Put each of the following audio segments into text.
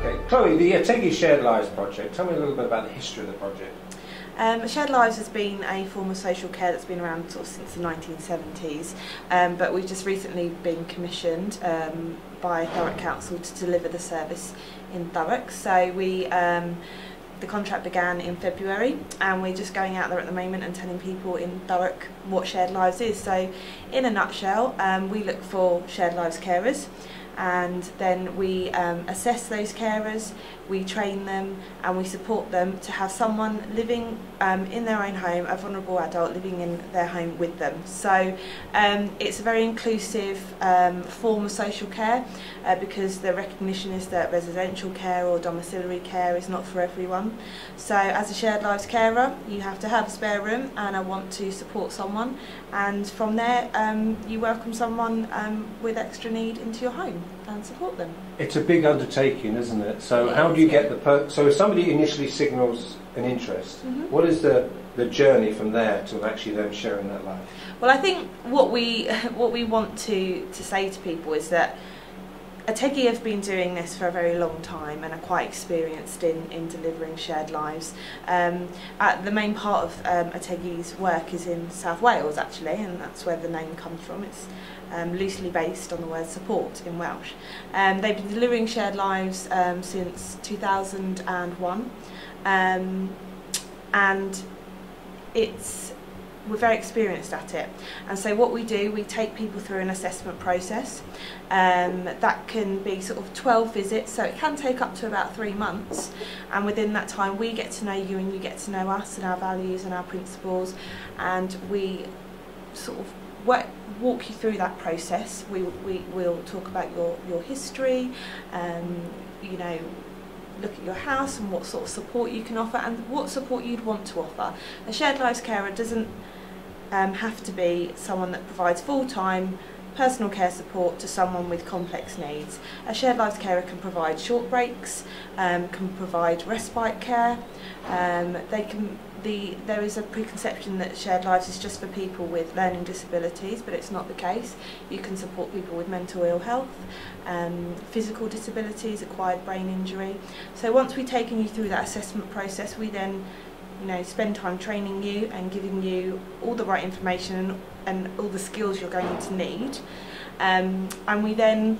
Okay, Chloe, the Ategi Shared Lives project, tell me a little bit about the history of the project. Um, Shared Lives has been a form of social care that's been around sort of since the 1970s, um, but we've just recently been commissioned um, by Thurrock Council to deliver the service in Thurrock. So we um, the contract began in February, and we're just going out there at the moment and telling people in Thurrock what Shared Lives is. So, in a nutshell, um, we look for Shared Lives carers and then we um, assess those carers, we train them and we support them to have someone living um, in their own home, a vulnerable adult living in their home with them. So um, it's a very inclusive um, form of social care uh, because the recognition is that residential care or domiciliary care is not for everyone. So as a shared lives carer, you have to have a spare room and I want to support someone and from there um, you welcome someone um, with extra need into your home and support them. It's a big undertaking, isn't it? So how do you yeah. get the per- so if somebody initially signals an interest, Mhm. what is the the journey from there to actually them sharing that life? Well, I think what we what we want to to say to people is that Ategi have been doing this for a very long time and are quite experienced in, in delivering shared lives. Um, at the main part of um, Ategi's work is in South Wales actually and that's where the name comes from. It's um, loosely based on the word support in Welsh. Um, they've been delivering shared lives um, since 2001 um, and it's we're very experienced at it. And so what we do, we take people through an assessment process. Um, that can be sort of 12 visits, so it can take up to about three months. And within that time, we get to know you and you get to know us and our values and our principles. And we sort of work, walk you through that process. We, we will talk about your, your history, um, you know, look at your house and what sort of support you can offer and what support you'd want to offer. A shared lives carer doesn't um, have to be someone that provides full-time personal care support to someone with complex needs. A shared lives carer can provide short breaks, um, can provide respite care, um, they can the, there is a preconception that shared lives is just for people with learning disabilities, but it's not the case. You can support people with mental ill health, um, physical disabilities, acquired brain injury. So once we've taken you through that assessment process, we then you know, spend time training you and giving you all the right information and, and all the skills you're going to need. Um, and we then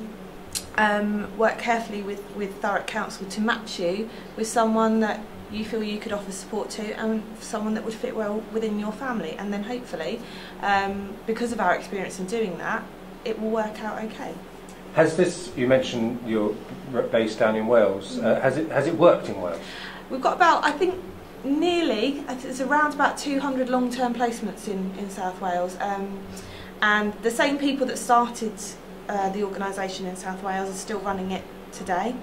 um, work carefully with, with Thurrock Council to match you with someone that you feel you could offer support to and someone that would fit well within your family and then hopefully um, because of our experience in doing that it will work out okay. Has this you mentioned you're based down in Wales? Uh, has it has it worked in Wales? We've got about I think nearly it's around about 200 long-term placements in, in South Wales um, and the same people that started uh, the organisation in South Wales is still running it today.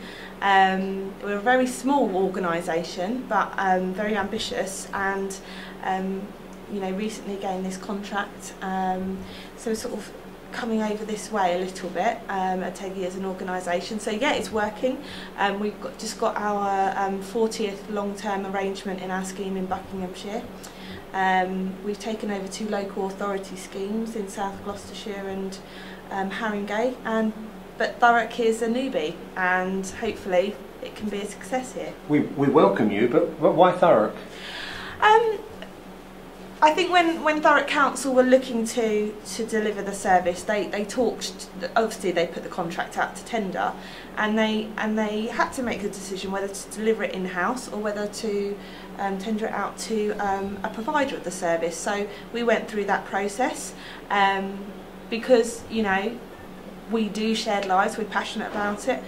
Um, we're a very small organisation, but um, very ambitious, and um, you know recently gained this contract. Um, so sort of coming over this way a little bit um, at as an organisation so yeah it's working um, we've got, just got our um, 40th long-term arrangement in our scheme in Buckinghamshire um, we've taken over two local authority schemes in South Gloucestershire and um, Haringey and but Thurrock is a newbie and hopefully it can be a success here. We we welcome you, but, but why Thurrock? Um, I think when, when Thurrock Council were looking to, to deliver the service, they, they talked, obviously they put the contract out to tender and they, and they had to make a decision whether to deliver it in-house or whether to um, tender it out to um, a provider of the service. So we went through that process um, because, you know, we do shared lives, we're passionate about it.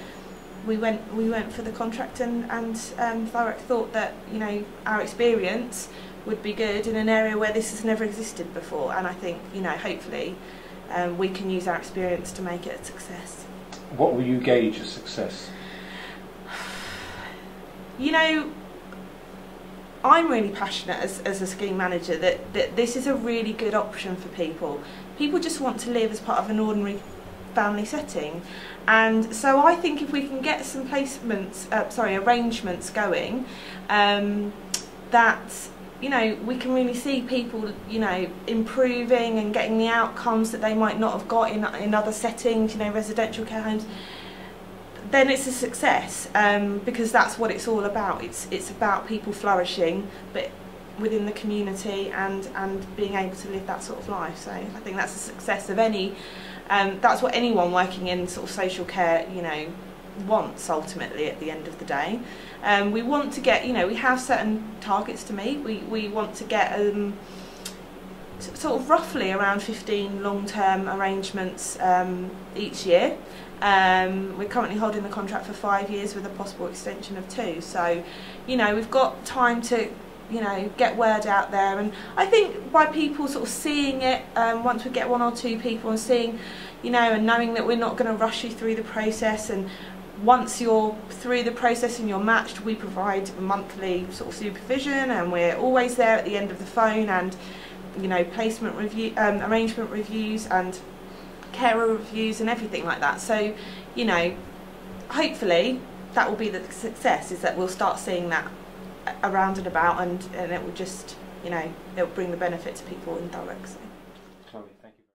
We went we went for the contract and, and um, Thurrock thought that, you know, our experience would be good in an area where this has never existed before and I think, you know, hopefully um, we can use our experience to make it a success. What will you gauge as success? You know, I'm really passionate as, as a scheme manager that, that this is a really good option for people. People just want to live as part of an ordinary family setting and so I think if we can get some placements, uh, sorry, arrangements going um, that you know, we can really see people, you know, improving and getting the outcomes that they might not have got in, in other settings, you know, residential care homes, then it's a success um, because that's what it's all about. It's, it's about people flourishing, but within the community and, and being able to live that sort of life. So I think that's a success of any, um, that's what anyone working in sort of social care, you know, wants ultimately at the end of the day. Um, we want to get, you know, we have certain targets to meet. We, we want to get um, sort of roughly around 15 long-term arrangements um, each year. Um, we're currently holding the contract for five years with a possible extension of two. So, you know, we've got time to, you know, get word out there. And I think by people sort of seeing it, um, once we get one or two people and seeing, you know, and knowing that we're not going to rush you through the process and once you're through the process and you're matched, we provide monthly sort of supervision and we're always there at the end of the phone and, you know, placement review, um, arrangement reviews and carer reviews and everything like that. So, you know, hopefully that will be the success is that we'll start seeing that around and about and, and it will just, you know, it will bring the benefit to people indirectly.